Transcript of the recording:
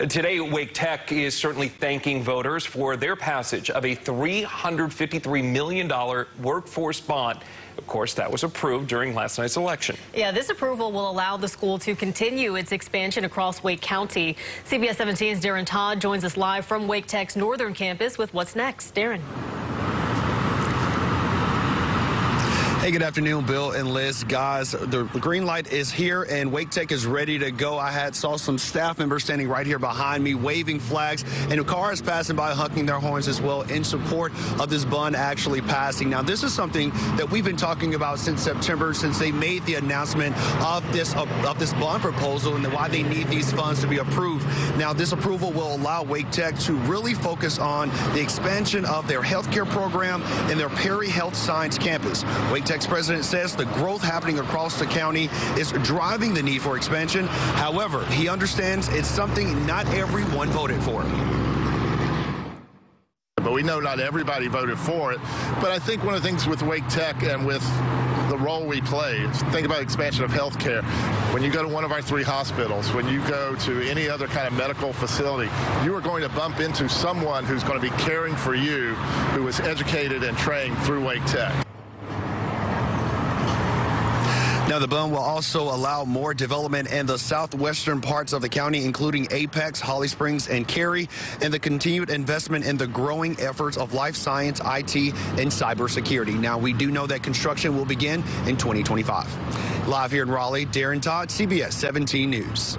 Today, Wake Tech is certainly thanking voters for their passage of a $353 million workforce bond. Of course, that was approved during last night's election. Yeah, this approval will allow the school to continue its expansion across Wake County. CBS 17's Darren Todd joins us live from Wake Tech's northern campus with what's next. Darren. Hey, good afternoon, Bill and Liz. Guys, the green light is here and Wake Tech is ready to go. I had saw some staff members standing right here behind me waving flags and cars passing by honking their horns as well in support of this bun actually passing. Now, this is something that we've been talking about since September, since they made the announcement of this of, of this bond proposal and why they need these funds to be approved. Now, this approval will allow Wake Tech to really focus on the expansion of their healthcare program and their Perry Health Science campus. Wake Tech Tech's president says the growth happening across the county is driving the need for expansion. However, he understands it's something not everyone voted for but we know not everybody voted for it. But I think one of the things with Wake Tech and with the role we play, think about expansion of healthcare. When you go to one of our three hospitals, when you go to any other kind of medical facility, you are going to bump into someone who's going to be caring for you, who was educated and trained through Wake Tech. Now, the bond will also allow more development in the southwestern parts of the county, including Apex, Holly Springs, and Cary, and the continued investment in the growing efforts of life science, IT, and cybersecurity. Now, we do know that construction will begin in 2025. Live here in Raleigh, Darren Todd, CBS 17 News.